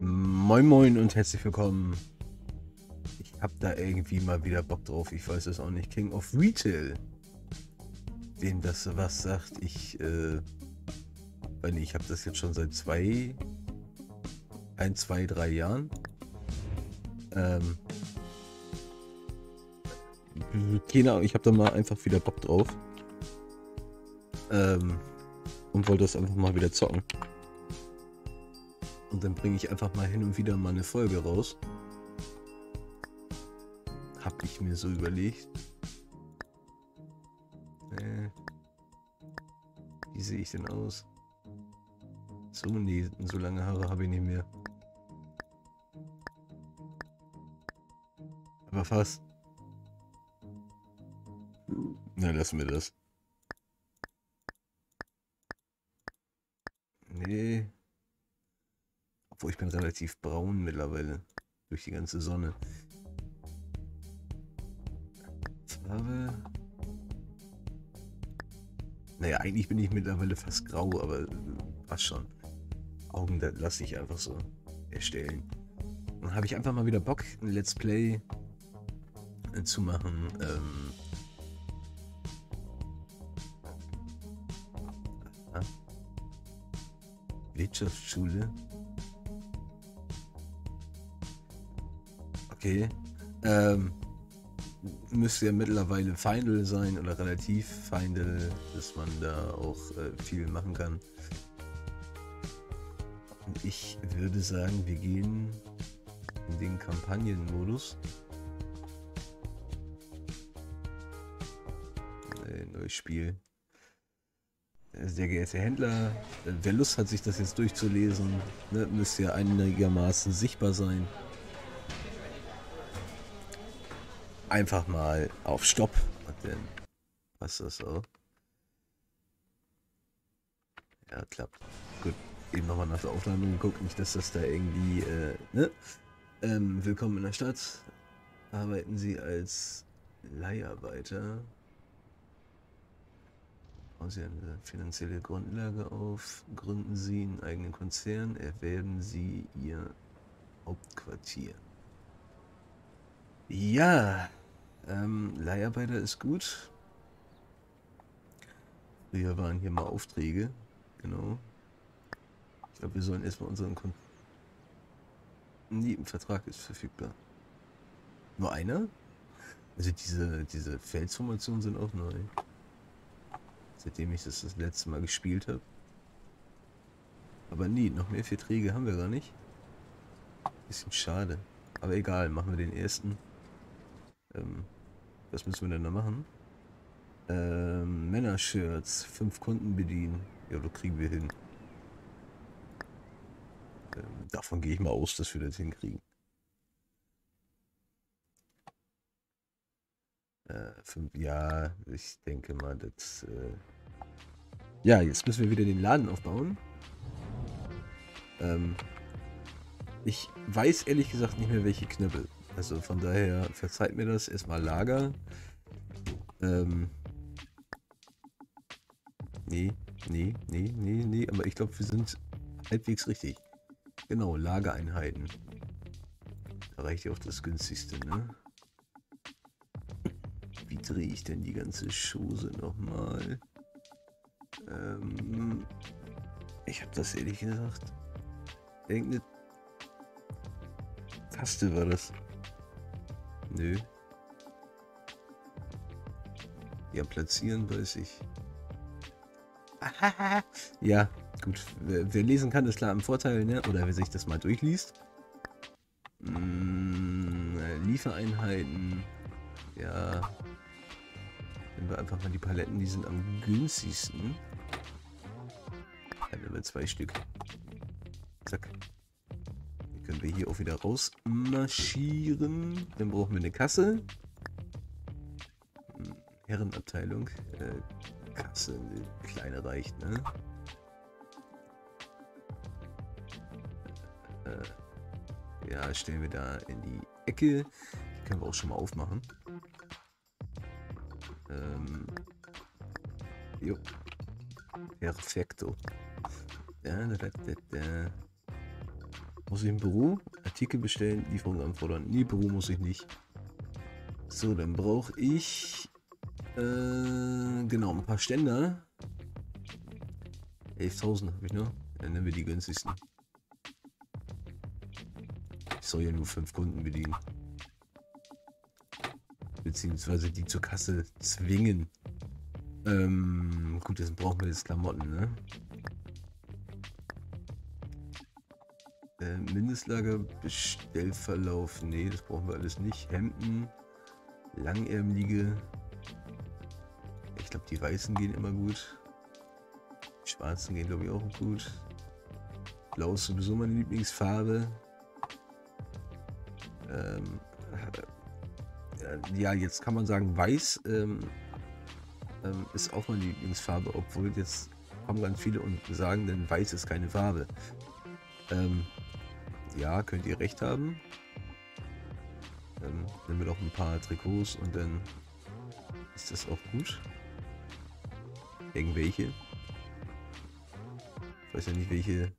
Moin Moin und herzlich willkommen. Ich hab da irgendwie mal wieder Bock drauf. Ich weiß es auch nicht. King of Retail. Wem das was sagt, ich, äh, ich habe das jetzt schon seit zwei, ein, zwei, drei Jahren. Ähm, keine Ahnung, ich habe da mal einfach wieder Bock drauf. Ähm, und wollte das einfach mal wieder zocken. Und dann bringe ich einfach mal hin und wieder mal eine Folge raus. Hab ich mir so überlegt. Äh, wie sehe ich denn aus? So, nee, so lange Haare habe ich nicht mehr. Aber fast. Na, lassen wir das. Nee. Obwohl ich bin relativ braun mittlerweile. Durch die ganze Sonne. Farbe. Naja, eigentlich bin ich mittlerweile fast grau, aber passt schon. Augen, lasse ich einfach so erstellen. Dann habe ich einfach mal wieder Bock, ein Let's Play äh, zu machen. Ähm, Wirtschaftsschule. Okay. Ähm, müsste ja mittlerweile Final sein oder relativ Final, dass man da auch äh, viel machen kann. Und ich würde sagen, wir gehen in den Kampagnenmodus. Äh, neues Spiel. Sehr geehrte Händler, wer Lust hat, sich das jetzt durchzulesen, ne, müsste ja einigermaßen sichtbar sein. Einfach mal auf Stopp und dann passt das so. Ja, klappt. Gut, eben nochmal nach der Aufnahme geguckt, nicht, dass das da irgendwie, äh, ne? Ähm, willkommen in der Stadt. Arbeiten Sie als Leiharbeiter. Bauen Sie eine finanzielle Grundlage auf, gründen Sie einen eigenen Konzern, erwerben Sie Ihr Hauptquartier. Ja, ähm, Leiharbeiter ist gut. Früher waren hier mal Aufträge, genau. Ich glaube, wir sollen erstmal unseren Kon Nie im Vertrag ist verfügbar. Nur einer? Also diese, diese Felsformationen sind auch neu seitdem ich das das letzte Mal gespielt habe. Aber nie, noch mehr Verträge haben wir gar nicht. Bisschen schade. Aber egal, machen wir den ersten. Ähm, was müssen wir denn da machen? Ähm, Männershirts, fünf Kunden bedienen. Ja, da kriegen wir hin. Ähm, davon gehe ich mal aus, dass wir das hinkriegen. Äh, fünf, ja, ich denke mal, das... Äh ja, jetzt müssen wir wieder den Laden aufbauen. Ähm, ich weiß ehrlich gesagt nicht mehr, welche Knüppel. Also von daher verzeiht mir das. Erstmal Lager. Ähm, nee, nee, nee, nee, nee. Aber ich glaube, wir sind halbwegs richtig. Genau, Lagereinheiten. Da reicht ja auch das günstigste, ne? Wie drehe ich denn die ganze Chose nochmal? Ähm, ich habe das ehrlich gesagt. Irgendeine Taste war das. Nö. Ja, platzieren weiß ich. ja, gut. Wer, wer, lesen kann, ist klar im Vorteil, ne? Oder wer sich das mal durchliest. Mm, Liefereinheiten. Ja. Nehmen wir einfach mal die Paletten, die sind am günstigsten. Dann nehmen wir zwei Stück. Zack. Hier auch wieder rausmarschieren. Dann brauchen wir eine Kasse. Hm, Herrenabteilung. Äh, Kasse, eine kleine reicht, ne? Äh, ja, stellen wir da in die Ecke. Die können wir auch schon mal aufmachen. Ähm, jo. Perfekto. Da, da, da, da. Muss ich im Büro Artikel bestellen, Lieferung anfordern? Nee, Büro muss ich nicht. So, dann brauche ich äh, genau ein paar Ständer. 11.000 habe ich noch. Dann nehmen wir die günstigsten. Ich soll ja nur fünf Kunden bedienen. Beziehungsweise die zur Kasse zwingen. Ähm, gut, jetzt brauchen wir jetzt Klamotten, ne? Mindestlager, Bestellverlauf, nee, das brauchen wir alles nicht. Hemden, langärmelige. Ich glaube, die weißen gehen immer gut. Die schwarzen gehen, glaube ich, auch gut. Blau ist sowieso meine Lieblingsfarbe. Ähm, äh, ja, jetzt kann man sagen, weiß ähm, ähm, ist auch meine Lieblingsfarbe, obwohl jetzt kommen ganz viele und sagen, denn weiß ist keine Farbe. Ähm, ja, könnt ihr recht haben. Ähm, nehmen wir doch ein paar Trikots und dann ist das auch gut. Irgendwelche. Ich weiß ja nicht, welche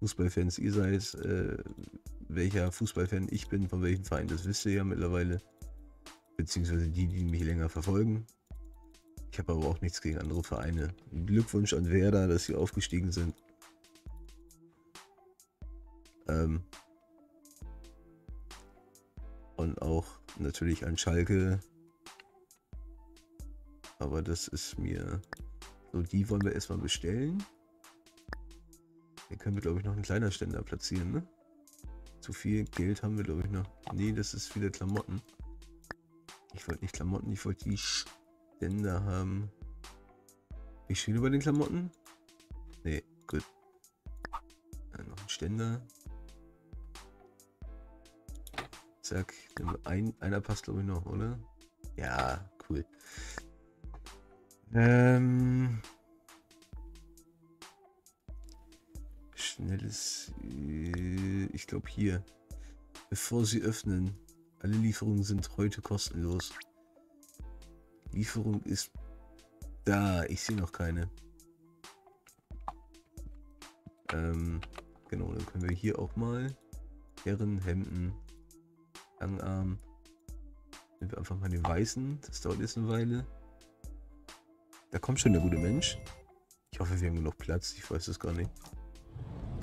Fußballfans ihr seid, äh, welcher Fußballfan ich bin, von welchem Verein, das wisst ihr ja mittlerweile. Beziehungsweise die, die mich länger verfolgen. Ich habe aber auch nichts gegen andere Vereine. Glückwunsch an Werder, dass sie aufgestiegen sind. Ähm und auch natürlich an Schalke. Aber das ist mir... So, die wollen wir erstmal bestellen. Hier können wir, glaube ich, noch einen kleiner Ständer platzieren, ne? Zu viel Geld haben wir, glaube ich, noch. Nee, das ist wieder Klamotten. Ich wollte nicht Klamotten, ich wollte die Ständer haben. Wie schön über den Klamotten? Nee, gut. Dann noch ein Ständer. Zack. Ein, einer passt, glaube ich, noch, oder? Ja, cool. Ähm. Schnelles. Äh, ich glaube hier. Bevor Sie öffnen. Alle Lieferungen sind heute kostenlos. Lieferung ist da. Ich sehe noch keine. Ähm, genau, dann können wir hier auch mal Herren, Hemden, Langarm. Nehmen wir einfach mal den weißen. Das dauert jetzt eine Weile. Da kommt schon der gute Mensch. Ich hoffe, wir haben genug Platz. Ich weiß es gar nicht.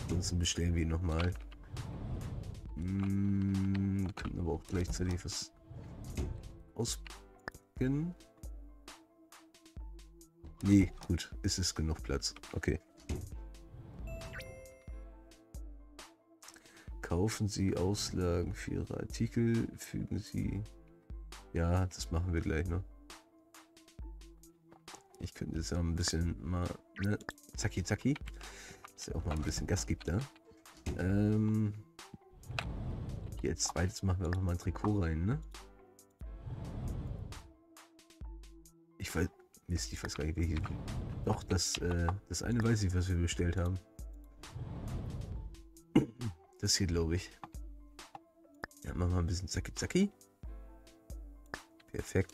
Ansonsten bestellen wir ihn nochmal. Hm, könnten aber auch gleichzeitig was auspacken. Nee, gut. Ist es genug Platz. Okay. Kaufen Sie Auslagen für Ihre Artikel. Fügen Sie... Ja, das machen wir gleich noch. Ich könnte jetzt ja ein bisschen mal... Ne? Zacki, zacki. Dass er auch mal ein bisschen Gas gibt da. Ähm... Jetzt zweites machen wir einfach mal ein Trikot rein, ne? Ich weiß... Mist, ich weiß gar nicht, welche. Doch, das, äh, das eine weiß ich, was wir bestellt haben. Das hier, glaube ich. Ja, machen wir ein bisschen zacki zacki. Perfekt.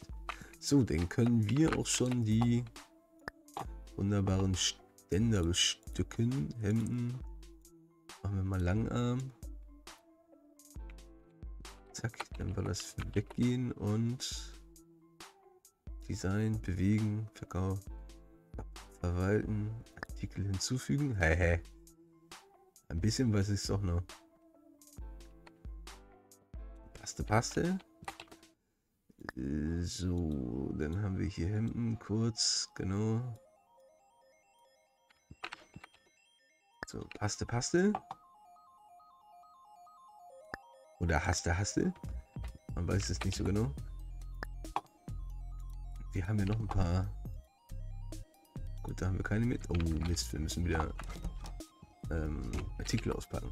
So, dann können wir auch schon die wunderbaren Ständer bestücken. Hemden. Machen wir mal Langarm. Zack, dann war das weggehen und Design, bewegen, Verkauf, verwalten, Artikel hinzufügen. Hä. Ein bisschen weiß ich es doch noch. Paste, Paste. So, dann haben wir hier Hemden kurz, genau. So, Paste, Paste. Oder Haste, Haste. Man weiß es nicht so genau. Wir haben ja noch ein paar. Gut, da haben wir keine mit. Oh Mist, wir müssen wieder ähm, Artikel auspacken.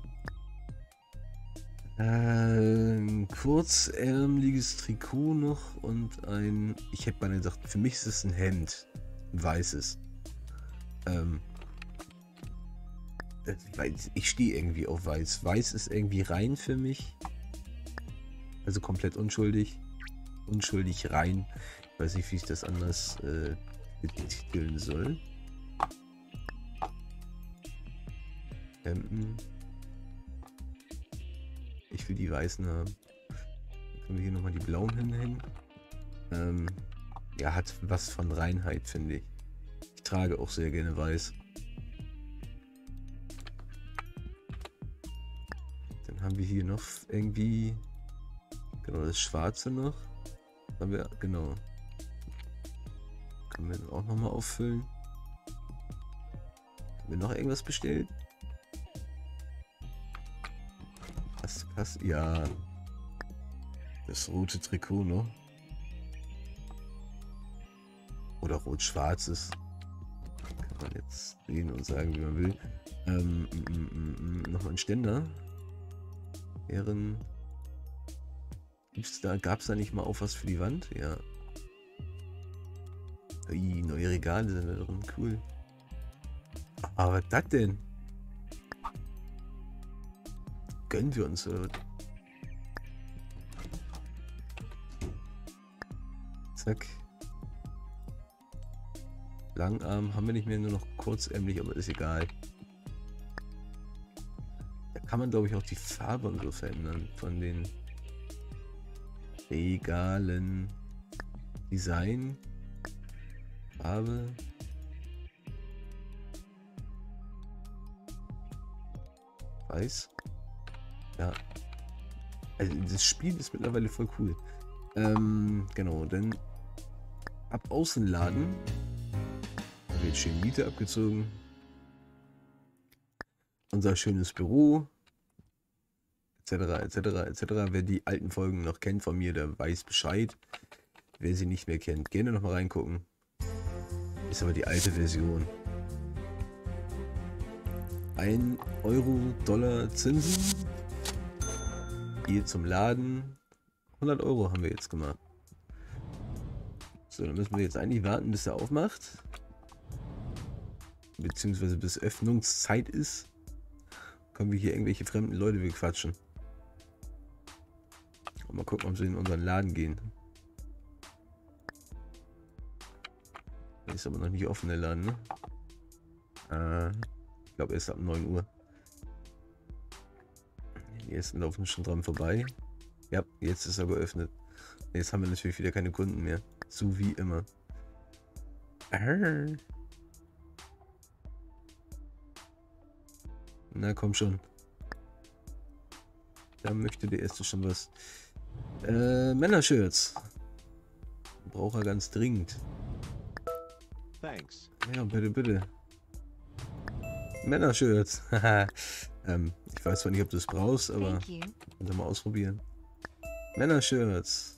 Ein kurzärmeliges Trikot noch und ein. Ich hätte mal gesagt, für mich ist es ein Hemd. Ein weißes. Ähm, ich stehe irgendwie auf weiß. Weiß ist irgendwie rein für mich. Also komplett unschuldig. Unschuldig rein weiß nicht, wie ich das anders äh, soll. Hemden. Ich will die weißen haben. Dann können wir hier nochmal die blauen hinhängen. Ähm, ja, hat was von Reinheit, finde ich. Ich trage auch sehr gerne weiß. Dann haben wir hier noch irgendwie... Genau, das Schwarze noch. Haben wir, genau. Können wir auch nochmal auffüllen. Haben wir noch irgendwas bestellt? Was? Ja. Das rote Trikot noch. Oder rot-schwarzes. Kann man jetzt sehen und sagen, wie man will. Ähm, mm, mm, mm, Nochmal ein Ständer. Ehren. Gibt's da, gab's da nicht mal auf was für die Wand? Ja. Ui, neue Regale sind da drin. Cool. Aber das denn? Gönnen wir uns oder? Zack. Langarm haben wir nicht mehr, nur noch kurzärmlich, aber ist egal. Da kann man, glaube ich, auch die Farbe und so verändern von den Regalen. Design. Farbe. Weiß. Ja. Also das Spiel ist mittlerweile voll cool. Ähm, genau, dann ab Außenladen wird schön Miete abgezogen. Unser schönes Büro. Etc. etc. etc. Wer die alten Folgen noch kennt von mir, der weiß Bescheid. Wer sie nicht mehr kennt, gerne noch mal reingucken. Ist aber die alte Version. 1 Euro, Dollar Zinsen. Hier zum Laden. 100 Euro haben wir jetzt gemacht. So, dann müssen wir jetzt eigentlich warten, bis er aufmacht. Beziehungsweise bis Öffnungszeit ist. Können wir hier irgendwelche fremden Leute bequatschen. Und mal gucken, ob sie in unseren Laden gehen. Ist aber noch nicht offen, der Laden, ne? Äh, ich glaube, er ist ab 9 Uhr. Die ersten laufen schon dran vorbei. Ja, jetzt ist er geöffnet. Jetzt haben wir natürlich wieder keine Kunden mehr. So wie immer. Na komm schon. Da möchte der erste schon was. Äh, Männershirts. Braucht er ganz dringend. Thanks. Ja, bitte, bitte. Männershirts. ähm, ich weiß zwar nicht, ob du es brauchst, aber kannst du mal ausprobieren. Männershirts.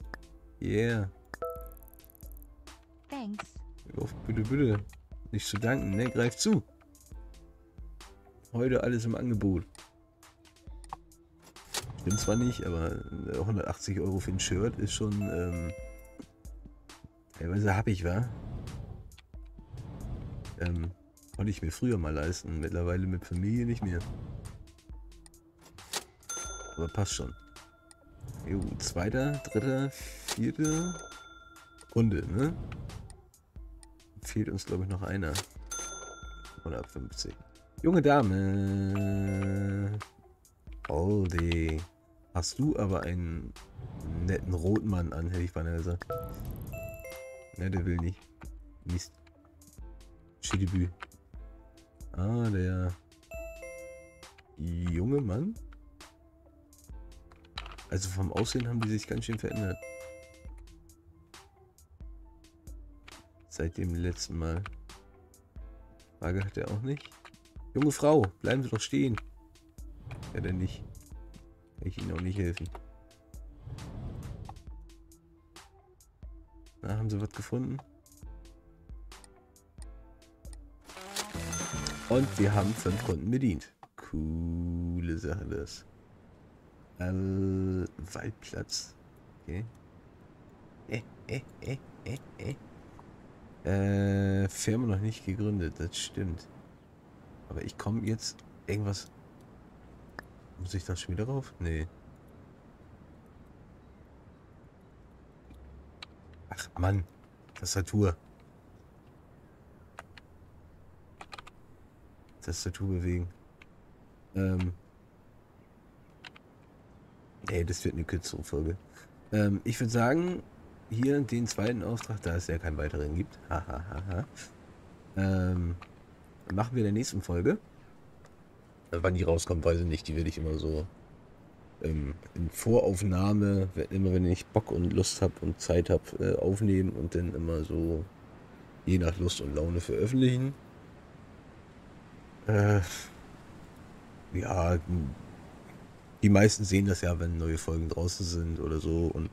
Yeah. Thanks. Oh, bitte, bitte. Nicht zu danken, ne? Greif zu. Heute alles im Angebot. Stimmt zwar nicht, aber 180 Euro für ein Shirt ist schon, ähm, teilweise hab ich, wa? Ähm, konnte ich mir früher mal leisten. Mittlerweile mit Familie nicht mehr. Aber passt schon. Jo, zweiter, dritter, vierte Runde, ne? Fehlt uns, glaube ich, noch einer. 150. Junge Dame. Oldie. Hast du aber einen netten Rotmann an, hätte ich beinahe gesagt. Ne, der will nicht. Mist. Chilibü. Ah, der junge Mann. Also vom Aussehen haben die sich ganz schön verändert. Seit dem letzten Mal. Frage hat er auch nicht. Junge Frau, bleiben Sie doch stehen. Ja, denn nicht. Kann ich Ihnen auch nicht helfen. Na, haben Sie was gefunden? Und wir haben fünf Kunden bedient. Coole Sache das. Äh, Waldplatz. Okay. Äh, äh, äh, äh, äh. Äh, Firma noch nicht gegründet, das stimmt. Aber ich komme jetzt irgendwas. Muss ich da schon wieder drauf? Nee. Ach Mann, Tastatur. Tastatur bewegen. Ähm. Nee, das wird eine kürzere Folge. Ähm, ich würde sagen, hier den zweiten Auftrag, da es ja keinen weiteren gibt, hahaha, ähm, machen wir in der nächsten Folge. Äh, wann die rauskommt, weiß ich nicht. Die werde ich immer so ähm, in Voraufnahme, immer wenn ich Bock und Lust habe und Zeit habe, äh, aufnehmen und dann immer so je nach Lust und Laune veröffentlichen. Äh, ja, die meisten sehen das ja, wenn neue Folgen draußen sind oder so. Und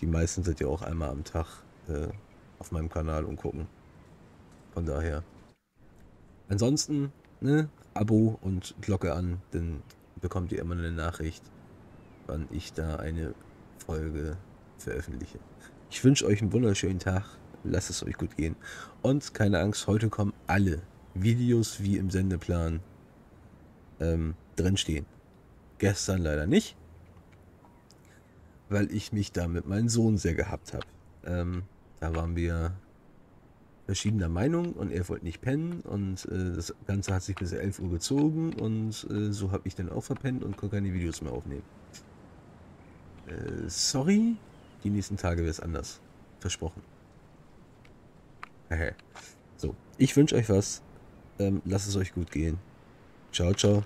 die meisten sind ja auch einmal am Tag äh, auf meinem Kanal und gucken. Von daher. Ansonsten, ne, Abo und Glocke an, dann bekommt ihr immer eine Nachricht, wann ich da eine Folge veröffentliche. Ich wünsche euch einen wunderschönen Tag. Lasst es euch gut gehen. Und keine Angst, heute kommen alle Videos wie im Sendeplan ähm, drinstehen. Gestern leider nicht, weil ich mich da mit meinem Sohn sehr gehabt habe. Ähm, da waren wir verschiedener Meinung und er wollte nicht pennen und äh, das Ganze hat sich bis 11 Uhr gezogen und äh, so habe ich dann auch verpennt und konnte keine Videos mehr aufnehmen. Äh, sorry, die nächsten Tage wird es anders. Versprochen. so, ich wünsche euch was. Ähm, lasst es euch gut gehen. Ciao, ciao.